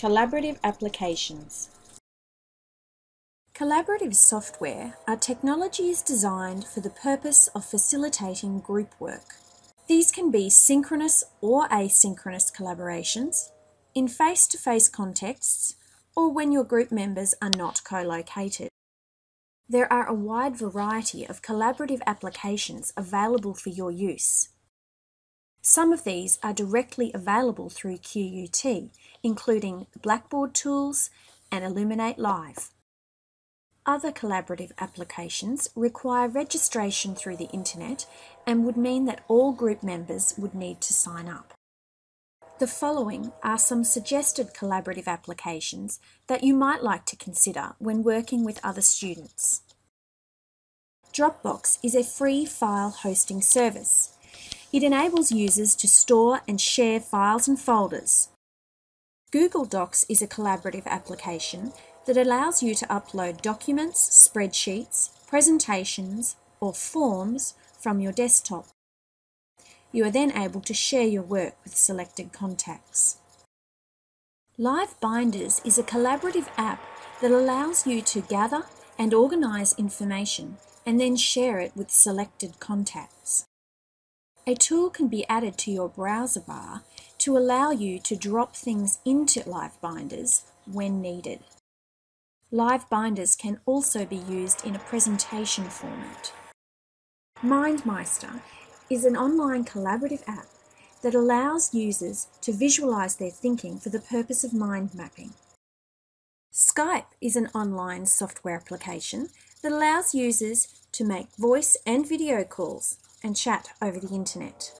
Collaborative applications. Collaborative software are technologies designed for the purpose of facilitating group work. These can be synchronous or asynchronous collaborations, in face-to-face contexts, or when your group members are not co-located. There are a wide variety of collaborative applications available for your use. Some of these are directly available through QUT, including Blackboard tools and Elluminate Live. Other collaborative applications require registration through the internet and would mean that all group members would need to sign up. The following are some suggested collaborative applications that you might like to consider when working with other students. Dropbox is a free file hosting service. It enables users to store and share files and folders. Google Docs is a collaborative application that allows you to upload documents, spreadsheets, presentations, or forms from your desktop. You are then able to share your work with selected contacts. Live Binders is a collaborative app that allows you to gather and organise information and then share it with selected contacts. A tool can be added to your browser bar to allow you to drop things into Live Binders when needed. Live Binders can also be used in a presentation format. MindMeister is an online collaborative app that allows users to visualize their thinking for the purpose of mind mapping. Skype is an online software application that allows users to make voice and video calls and chat over the internet.